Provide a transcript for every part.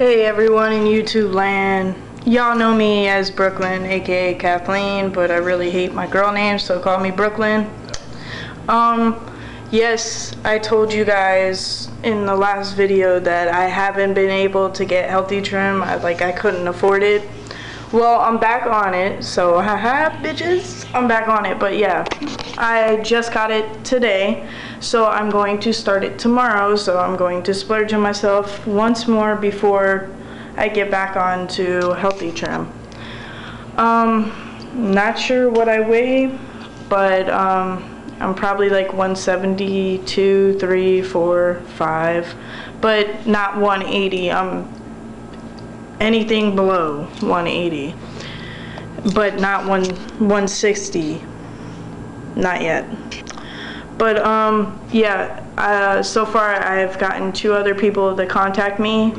Hey everyone in YouTube land. Y'all know me as Brooklyn, aka Kathleen, but I really hate my girl name, so call me Brooklyn. Um, yes, I told you guys in the last video that I haven't been able to get Healthe Trim. I, like, I couldn't afford it. Well, I'm back on it, so haha, bitches. I'm back on it, but yeah, I just got it today, so I'm going to start it tomorrow. So I'm going to splurge on myself once more before I get back on to Healthe Trim. Um, not sure what I weigh, but um, I'm probably like 172, 3, 4, 5, but not 180. I'm anything below 180 but not one 160 not yet. But um yeah uh, so far I've gotten two other people to contact me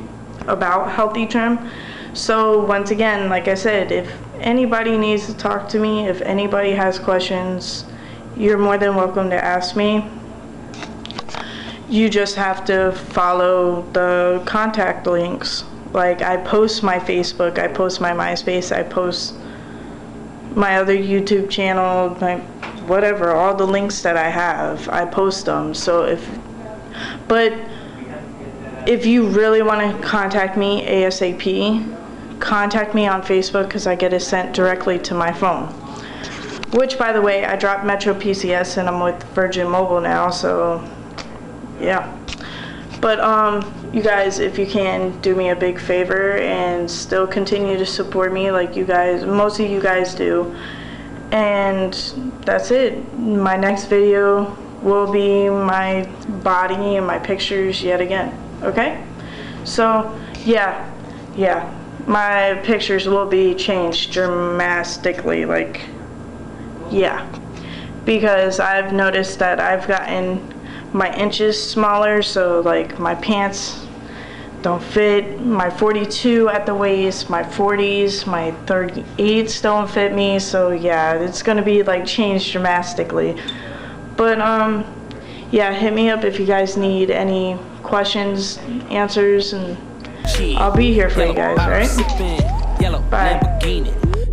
about Healthe Trim so once again like I said if anybody needs to talk to me if anybody has questions you're more than welcome to ask me. You just have to follow the contact links like I post my Facebook, I post my MySpace, I post my other YouTube channel, my whatever, all the links that I have, I post them. So if, but if you really want to contact me ASAP, contact me on Facebook because I get it sent directly to my phone. Which, by the way, I dropped Metro PCS and I'm with Virgin Mobile now, so yeah. But um, you guys, if you can, do me a big favor and still continue to support me like you guys, most of you guys do. And that's it. My next video will be my body and my pictures yet again. Okay? So, yeah, yeah. My pictures will be changed dramatically. Like, yeah. Because I've noticed that I've gotten my inches smaller so like my pants don't fit. My 42 at the waist my 40s my 38s don't fit me so yeah it's gonna be like changed dramatically but um yeah hit me up if you guys need any questions answers and I'll be here for you guys right? bye.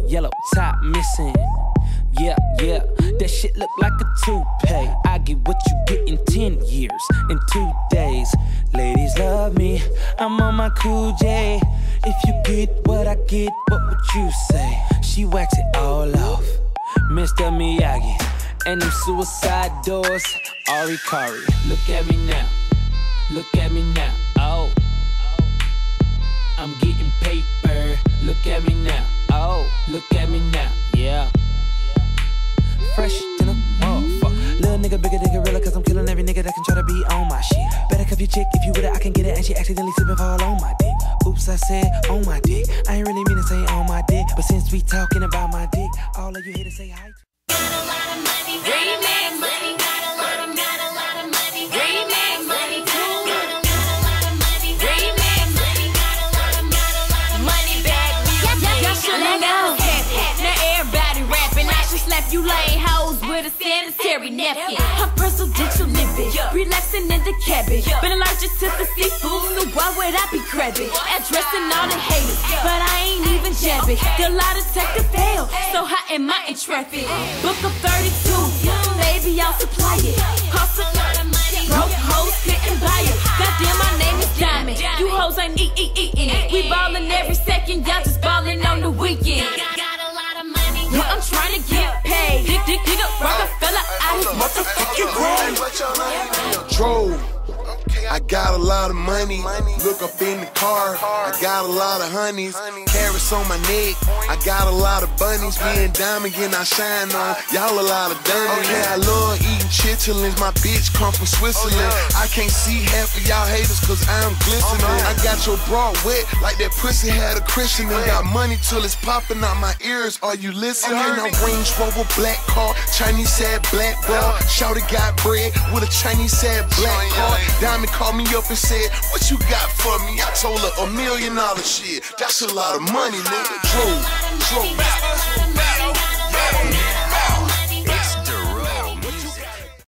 Yellow top missing. Yeah yeah. That shit look like a toupee. I get 10 years, in two days. Ladies love me, I'm on my cool J. If you get what I get, what would you say? She wax it all off, Mr. Miyagi. And them suicide doors, Ari Kari. Look at me now, look at me now, oh. I'm getting paper, look at me now, oh. Look at me now, yeah fresh than a motherfucker. Little nigga bigger than be on my shit. Better cuff your chick if you with it, I can get it. And she accidentally slip and fall on my dick. Oops, I said on my dick. I ain't really mean to say on my dick. But since we talking about my dick, all of you here to say hi. You lame hoes with a sanitary napkin. I'm presidential living, relaxing in the cabin. Been allergic to the seafood, so why would I be crabbing? Addressing all the haters, but I ain't even jabbing. The lie detector fail, so how am I in traffic? Book of 32, baby, I'll supply it. Cost a lot of money, broke hoes couldn't buy it. Goddamn, my name is Diamond. You hoes ain't eat, eat, eating. We ballin' every second, y'all just ballin' on the weekend. Got, got, got a lot of money, yeah, I'm trying to get money. Look up in the car. I got a lot of honeys. Carrots on my neck. I got a lot of bunnies. Me and Diamond getting our shine on. Y'all a lot of dummies. Okay, I love eating chitlins. My bitch come from Switzerland. I can't see half of y'all haters cause I'm glistening. I got your bra wet like that pussy had a Christian. And got money till it's popping out my ears. Are you listening? I Range Rover black car. Chinese said black bra. Shouty got bread with a Chinese said black car. Diamond called me up and said, What you got for me? I told her a million dollar shit. That's a lot of money, nigga. True, true.